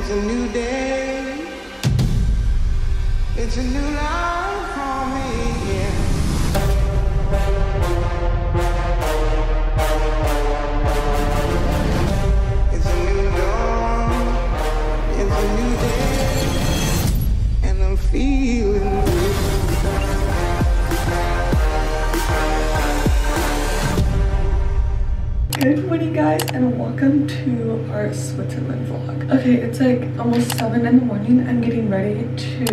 It's a new day. It's a new life Good morning guys and welcome to our Switzerland vlog. Okay, it's like almost 7 in the morning. I'm getting ready to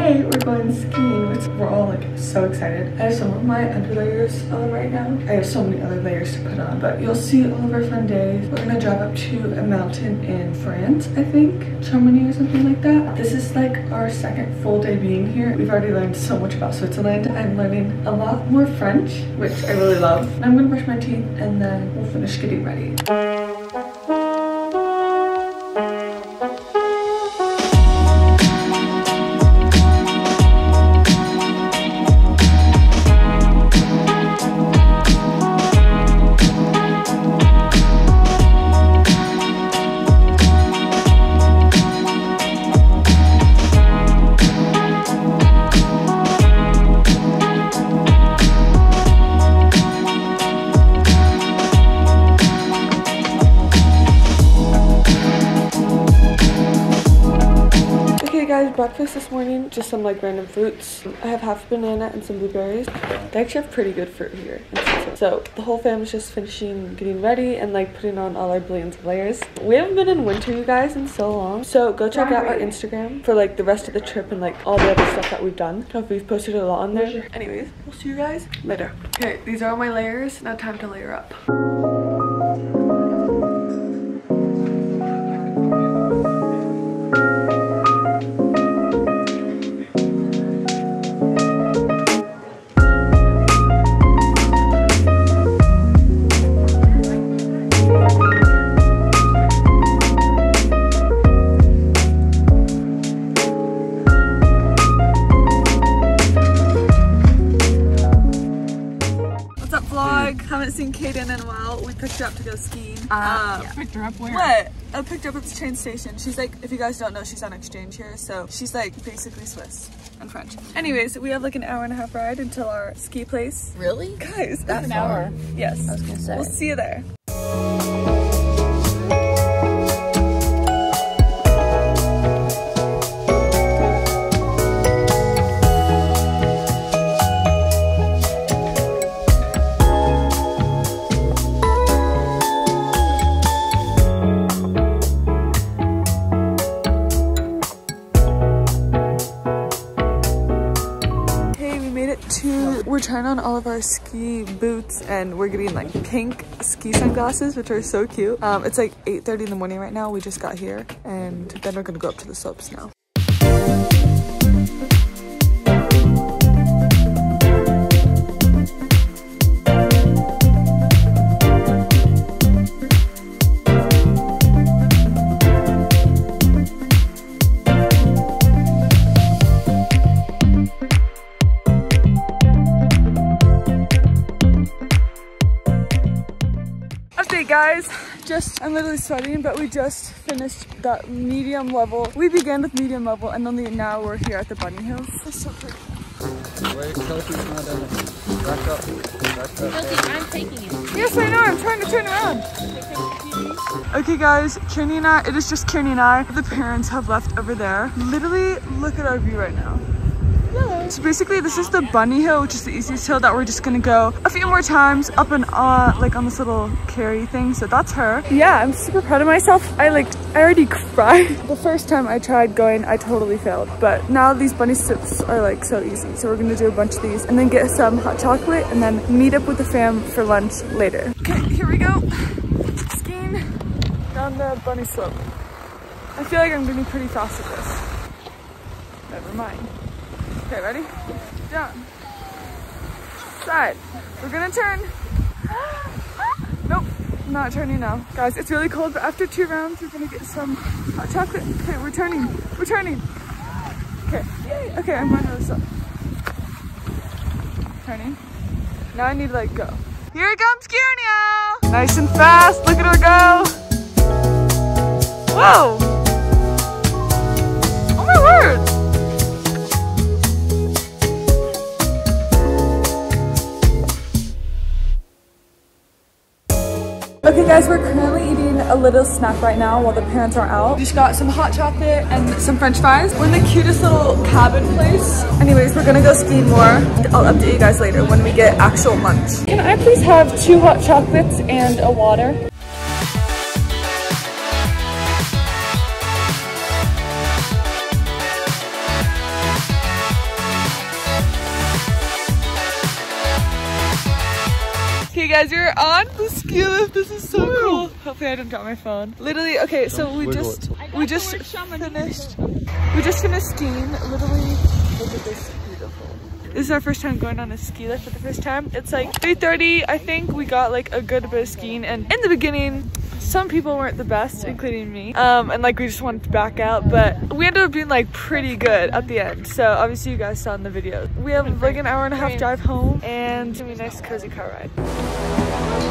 today we're going skiing. Which we're all like so excited. I have some of my underlayers on right now. I have so many other layers to put on, but you'll see all of our fun days. We're gonna drive up to a mountain in France, I think. Chamonix or something like that. This is like our second full day being here. We've already learned so much about Switzerland. I'm learning a lot more French, which I really love. I'm gonna brush my teeth and then we'll finish getting ready. Breakfast this morning, just some like random fruits. I have half a banana and some blueberries. They actually have pretty good fruit here. So the whole family's just finishing getting ready and like putting on all our billions of layers. We haven't been in winter, you guys, in so long. So go check out our Instagram for like the rest of the trip and like all the other stuff that we've done. So we've posted a lot on there. Anyways, we'll see you guys later. Okay, these are all my layers. Now time to layer up. Seen Kaiden in a while. We picked her up to go skiing. Um, Picked her up where? What? I picked her up at the train station. She's like, if you guys don't know, she's on exchange here. So she's like basically Swiss and French. Anyways, we have like an hour and a half ride until our ski place. Really? Guys, That's an hour. Yes. I was gonna say. We'll see you there. To, we're trying on all of our ski boots and we're getting like pink ski sunglasses, which are so cute. Um, it's like 8.30 in the morning right now. We just got here and then we're gonna go up to the slopes now. Update guys, just, I'm literally sweating, but we just finished the medium level. We began with medium level and only now we're here at the Bunny Hills. It's so pretty. Wait, Kelty's not in it. Back up. Back up. I'm taking it. Yes, I know, I'm trying to turn around. Okay guys, Kerani and I, it is just Kerani and I. The parents have left over there. Literally, look at our view right now. So basically this is the bunny hill, which is the easiest hill that we're just gonna go a few more times up and on like on this little carry thing. So that's her. Yeah, I'm super proud of myself. I like I already cried. The first time I tried going, I totally failed. But now these bunny slips are like so easy. So we're gonna do a bunch of these and then get some hot chocolate and then meet up with the fam for lunch later. Okay, here we go. Skiing down the bunny slope. I feel like I'm gonna be pretty fast at this. Never mind. Okay, ready? Down. Side. We're gonna turn. Nope, not turning now. Guys, it's really cold, but after two rounds, we're gonna get some hot chocolate. Okay, we're turning. We're turning. Okay. Okay, I'm going to this up. Turning. Now I need to like go. Here comes Kerani! Nice and fast. Look at her go. Whoa! Guys, we're currently eating a little snack right now while the parents are out. We just got some hot chocolate and some french fries. We're in the cutest little cabin place. Anyways, we're gonna go ski more. I'll update you guys later when we get actual lunch. Can I please have two hot chocolates and a water? Guys, you're on the ski lift. This is so cool. Hopefully I didn't drop my phone. Literally, okay, so we wiggle just we just finished we just finished skiing. Literally, look at this beautiful. This is our first time going on a ski lift for the first time. It's like 3.30, I think we got like a good bit of skiing and in the beginning, some people weren't the best, including me. Um, and like we just wanted to back out, but we ended up being like pretty good at the end. So obviously you guys saw in the video. We have like an hour and a half drive home and it's gonna be a nice cozy car ride.